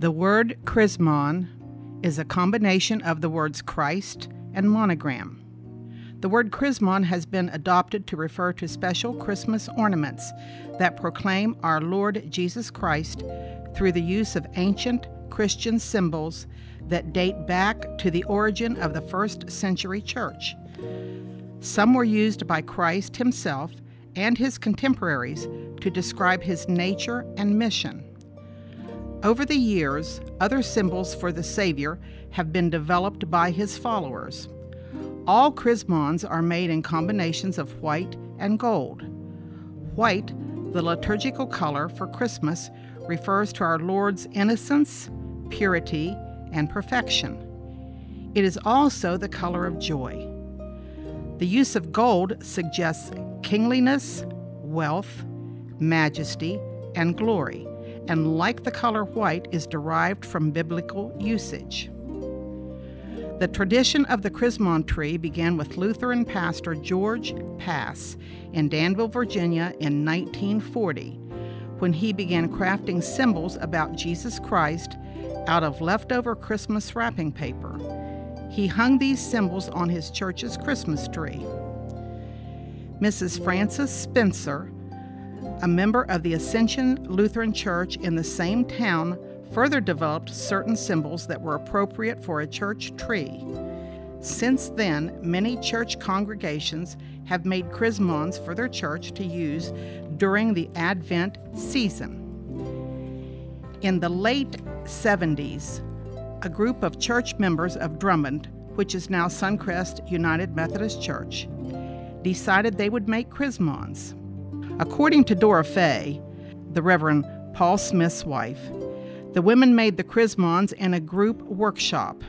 The word chrismon is a combination of the words Christ and monogram. The word chrismon has been adopted to refer to special Christmas ornaments that proclaim our Lord Jesus Christ through the use of ancient Christian symbols that date back to the origin of the first century church. Some were used by Christ himself and his contemporaries to describe his nature and mission. Over the years, other symbols for the Savior have been developed by his followers. All chrismons are made in combinations of white and gold. White, the liturgical color for Christmas, refers to our Lord's innocence, purity, and perfection. It is also the color of joy. The use of gold suggests kingliness, wealth, majesty, and glory, and like the color white, is derived from biblical usage. The tradition of the Chrismon tree began with Lutheran pastor George Pass in Danville, Virginia in 1940, when he began crafting symbols about Jesus Christ out of leftover Christmas wrapping paper. He hung these symbols on his church's Christmas tree. Mrs. Frances Spencer, a member of the Ascension Lutheran Church in the same town, further developed certain symbols that were appropriate for a church tree. Since then, many church congregations have made chrismons for their church to use during the Advent season. In the late 70s, a group of church members of Drummond, which is now Suncrest United Methodist Church, decided they would make chrismons. According to Dora Fay, the Reverend Paul Smith's wife, the women made the chrismons in a group workshop.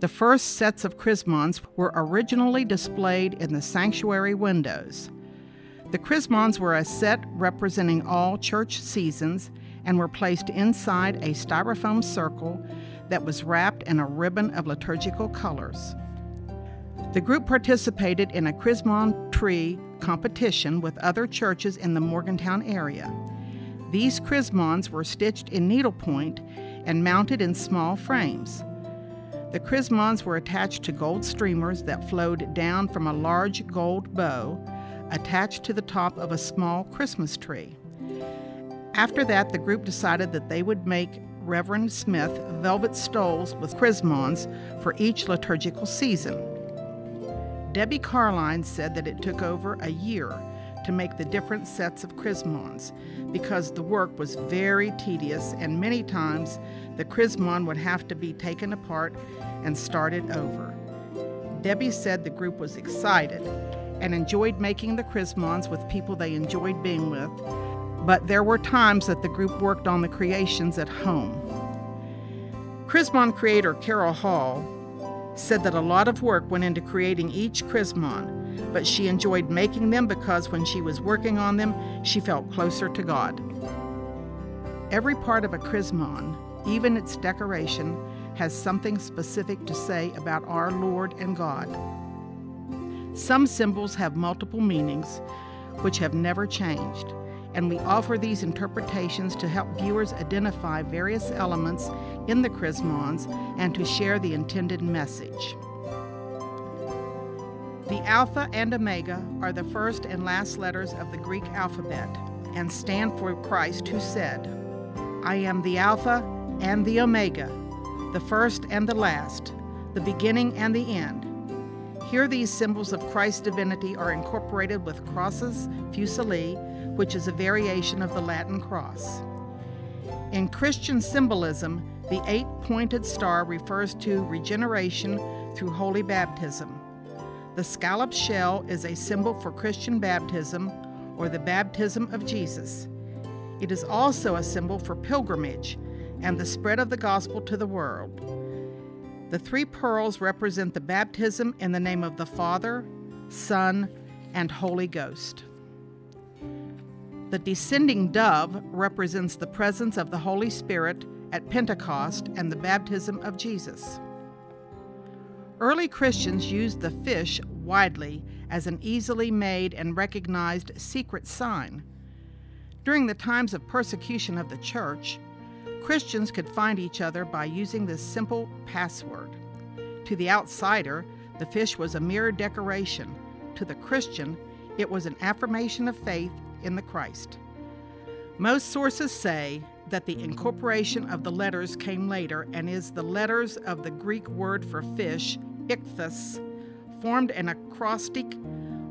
The first sets of chrismons were originally displayed in the sanctuary windows. The chrismons were a set representing all church seasons and were placed inside a styrofoam circle that was wrapped in a ribbon of liturgical colors. The group participated in a Chrismon tree competition with other churches in the Morgantown area. These Chrismons were stitched in needlepoint and mounted in small frames. The Chrismons were attached to gold streamers that flowed down from a large gold bow attached to the top of a small Christmas tree. After that, the group decided that they would make Reverend Smith velvet stoles with chrismons for each liturgical season. Debbie Carline said that it took over a year to make the different sets of chrismons because the work was very tedious and many times the chrismon would have to be taken apart and started over. Debbie said the group was excited and enjoyed making the chrismons with people they enjoyed being with but there were times that the group worked on the creations at home. Chrismon creator Carol Hall said that a lot of work went into creating each Chrismon, but she enjoyed making them because when she was working on them, she felt closer to God. Every part of a Chrismon, even its decoration, has something specific to say about our Lord and God. Some symbols have multiple meanings, which have never changed and we offer these interpretations to help viewers identify various elements in the chrismons and to share the intended message. The Alpha and Omega are the first and last letters of the Greek alphabet and stand for Christ who said, I am the Alpha and the Omega, the first and the last, the beginning and the end. Here, these symbols of Christ's divinity are incorporated with crosses, fuseli, which is a variation of the Latin cross. In Christian symbolism, the eight pointed star refers to regeneration through holy baptism. The scallop shell is a symbol for Christian baptism or the baptism of Jesus. It is also a symbol for pilgrimage and the spread of the gospel to the world. The three pearls represent the baptism in the name of the Father, Son, and Holy Ghost. The descending dove represents the presence of the Holy Spirit at Pentecost and the baptism of Jesus. Early Christians used the fish widely as an easily made and recognized secret sign. During the times of persecution of the church, Christians could find each other by using this simple password. To the outsider, the fish was a mere decoration. To the Christian, it was an affirmation of faith in the Christ. Most sources say that the incorporation of the letters came later and is the letters of the Greek word for fish, ichthus, formed an acrostic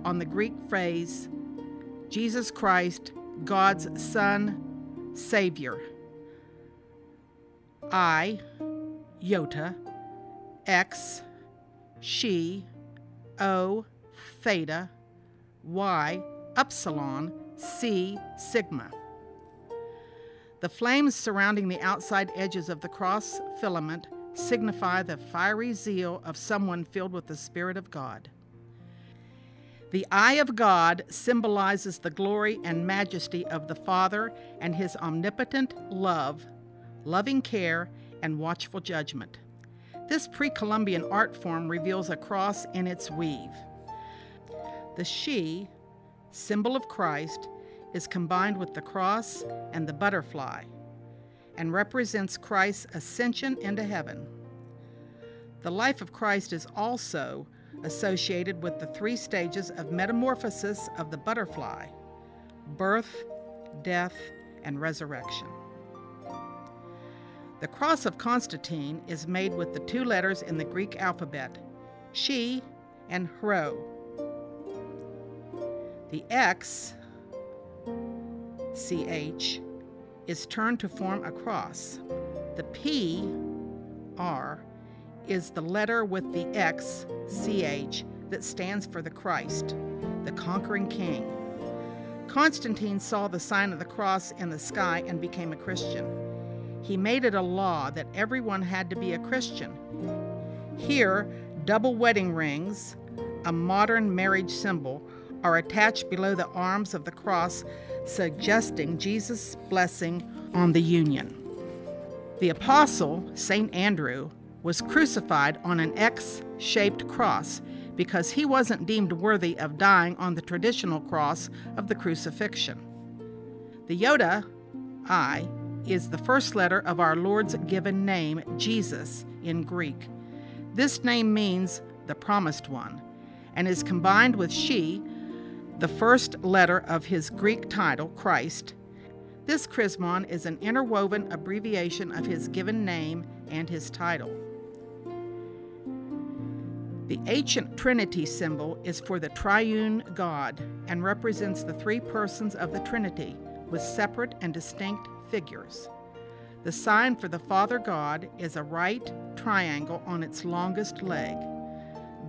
on the Greek phrase, Jesus Christ, God's Son, Savior. I, iota, X, she, O, theta, Y, upsilon, C, sigma. The flames surrounding the outside edges of the cross filament signify the fiery zeal of someone filled with the Spirit of God. The eye of God symbolizes the glory and majesty of the Father and his omnipotent love, loving care, and watchful judgment. This pre Columbian art form reveals a cross in its weave. The she, symbol of Christ, is combined with the cross and the butterfly and represents Christ's ascension into heaven. The life of Christ is also associated with the three stages of metamorphosis of the butterfly birth, death, and resurrection. The cross of Constantine is made with the two letters in the Greek alphabet, chi and rho. The X CH is turned to form a cross. The P, R, is the letter with the X, CH, that stands for the Christ, the conquering King. Constantine saw the sign of the cross in the sky and became a Christian. He made it a law that everyone had to be a Christian. Here, double wedding rings, a modern marriage symbol, are attached below the arms of the cross suggesting Jesus' blessing on the union. The apostle, St. Andrew, was crucified on an X shaped cross because he wasn't deemed worthy of dying on the traditional cross of the crucifixion. The Yoda, I, is the first letter of our Lord's given name, Jesus, in Greek. This name means the promised one and is combined with she, the first letter of his Greek title, Christ. This chrismon is an interwoven abbreviation of his given name and his title. The ancient Trinity symbol is for the triune God and represents the three persons of the Trinity with separate and distinct figures. The sign for the Father God is a right triangle on its longest leg.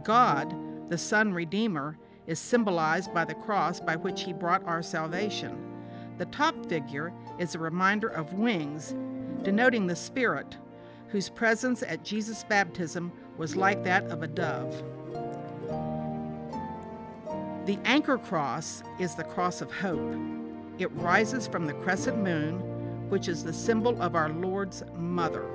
God, the Son Redeemer, is symbolized by the cross by which he brought our salvation. The top figure is a reminder of wings, denoting the Spirit, whose presence at Jesus' baptism was like that of a dove. The anchor cross is the cross of hope. It rises from the crescent moon, which is the symbol of our Lord's mother.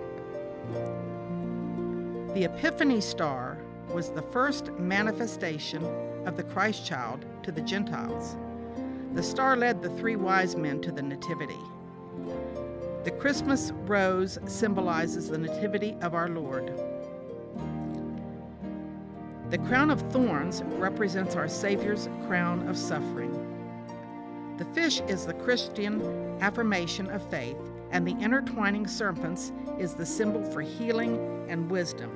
The Epiphany star was the first manifestation of the Christ child to the Gentiles. The star led the three wise men to the Nativity. The Christmas rose symbolizes the Nativity of our Lord. The crown of thorns represents our Savior's crown of suffering. The fish is the Christian affirmation of faith, and the intertwining serpents is the symbol for healing and wisdom.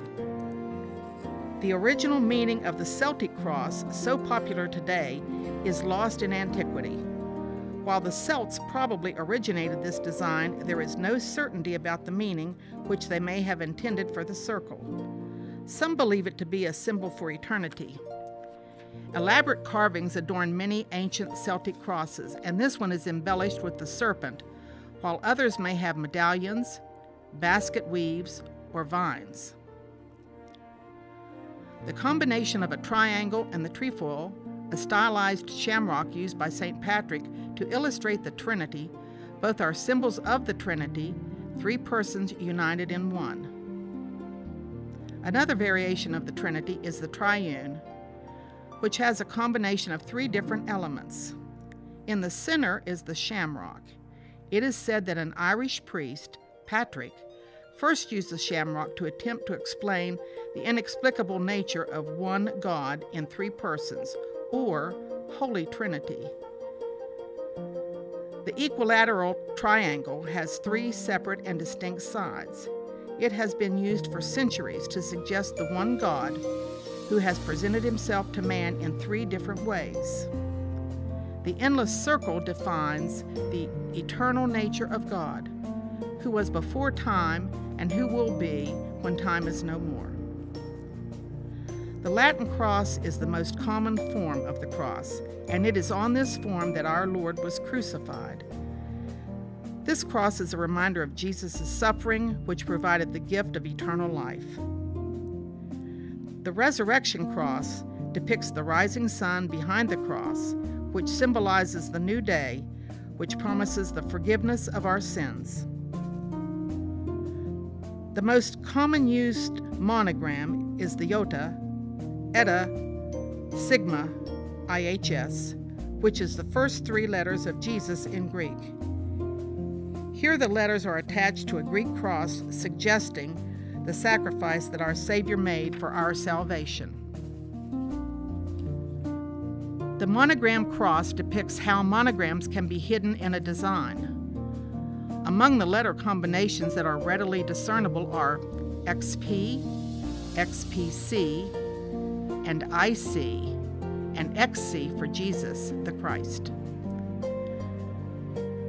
The original meaning of the Celtic cross, so popular today, is lost in antiquity. While the Celts probably originated this design, there is no certainty about the meaning which they may have intended for the circle. Some believe it to be a symbol for eternity. Elaborate carvings adorn many ancient Celtic crosses, and this one is embellished with the serpent, while others may have medallions, basket weaves, or vines. The combination of a triangle and the trefoil, a stylized shamrock used by St. Patrick to illustrate the Trinity, both are symbols of the Trinity, three persons united in one. Another variation of the Trinity is the triune, which has a combination of three different elements. In the center is the shamrock. It is said that an Irish priest, Patrick, first used the shamrock to attempt to explain the inexplicable nature of one God in three persons, or Holy Trinity. The equilateral triangle has three separate and distinct sides. It has been used for centuries to suggest the one God who has presented himself to man in three different ways. The endless circle defines the eternal nature of God, who was before time and who will be when time is no more. The Latin cross is the most common form of the cross, and it is on this form that our Lord was crucified. This cross is a reminder of Jesus' suffering, which provided the gift of eternal life. The resurrection cross depicts the rising sun behind the cross, which symbolizes the new day, which promises the forgiveness of our sins. The most common used monogram is the iota, eta, sigma, IHS, which is the first three letters of Jesus in Greek. Here, the letters are attached to a Greek cross suggesting the sacrifice that our Savior made for our salvation. The monogram cross depicts how monograms can be hidden in a design. Among the letter combinations that are readily discernible are XP, XPC, and IC, and XC for Jesus the Christ.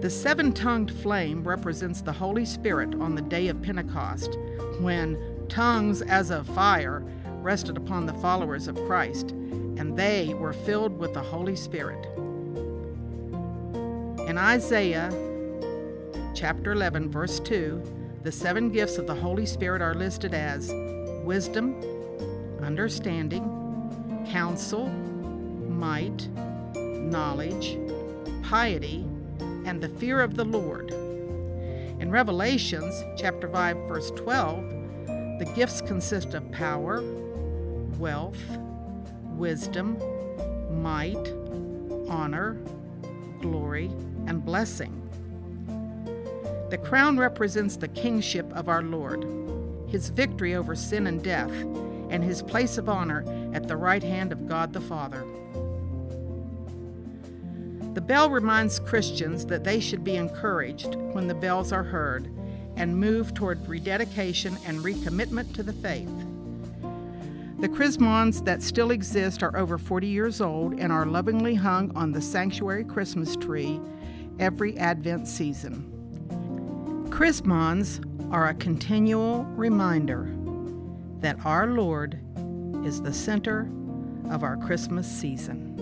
The seven tongued flame represents the Holy Spirit on the day of Pentecost, when tongues as of fire rested upon the followers of Christ, and they were filled with the Holy Spirit. In Isaiah chapter 11, verse 2, the seven gifts of the Holy Spirit are listed as wisdom, understanding, counsel, might, knowledge, piety, and the fear of the Lord. In Revelations chapter 5 verse 12, the gifts consist of power, wealth, wisdom, might, honor, glory, and blessing. The crown represents the kingship of our Lord, his victory over sin and death, and his place of honor at the right hand of God the Father. The bell reminds Christians that they should be encouraged when the bells are heard and move toward rededication and recommitment to the faith. The chrismons that still exist are over 40 years old and are lovingly hung on the sanctuary Christmas tree every Advent season. Chrismons are a continual reminder that our Lord is the center of our Christmas season.